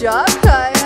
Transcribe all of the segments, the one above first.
job, Kaya.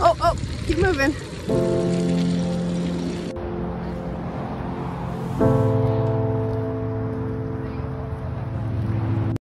Oh, oh, keep moving.